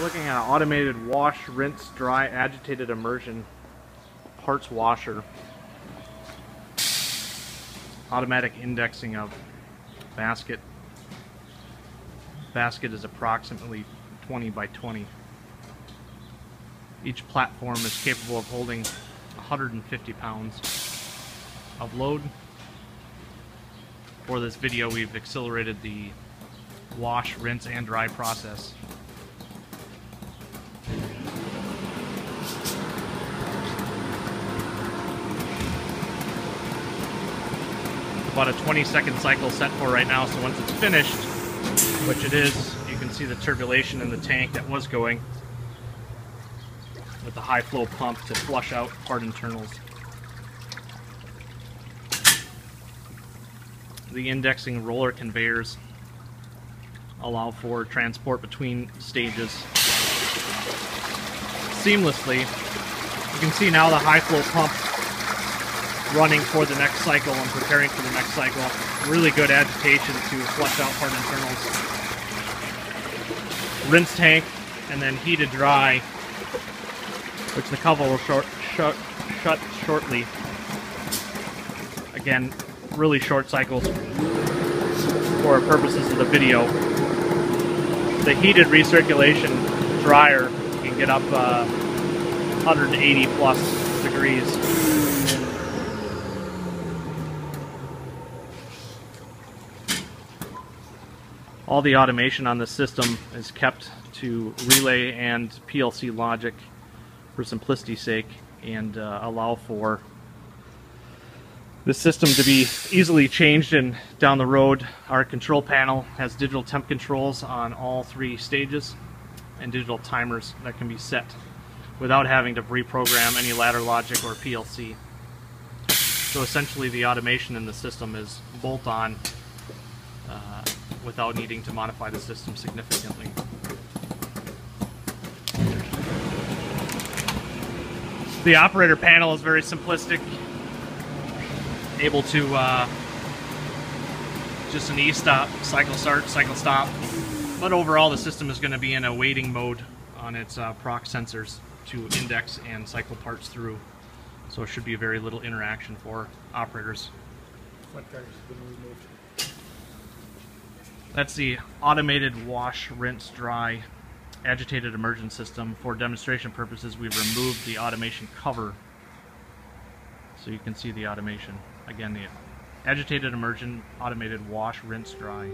looking at an automated wash, rinse, dry, agitated immersion parts washer. Automatic indexing of basket. Basket is approximately 20 by 20. Each platform is capable of holding 150 pounds of load. For this video, we've accelerated the wash, rinse, and dry process. About a 20 second cycle set for right now, so once it's finished, which it is, you can see the turbulation in the tank that was going with the high flow pump to flush out part internals. The indexing roller conveyors allow for transport between stages seamlessly. You can see now the high flow pump running for the next cycle and preparing for the next cycle. Really good agitation to flush out part internals. Rinse tank and then heated dry, which the cover will short, shut, shut shortly. Again, really short cycles for purposes of the video. The heated recirculation dryer can get up uh, 180 plus degrees. All the automation on the system is kept to relay and PLC logic for simplicity's sake and uh, allow for the system to be easily changed and down the road our control panel has digital temp controls on all three stages and digital timers that can be set without having to reprogram any ladder logic or PLC. So essentially the automation in the system is bolt on uh, without needing to modify the system significantly. The operator panel is very simplistic able to uh, just an e-stop, cycle start, cycle stop. But overall the system is going to be in a waiting mode on its uh, prox sensors to index and cycle parts through. So it should be very little interaction for operators. That's the automated wash, rinse, dry, agitated immersion system. For demonstration purposes, we've removed the automation cover so you can see the automation. Again, the agitated immersion automated wash, rinse, dry.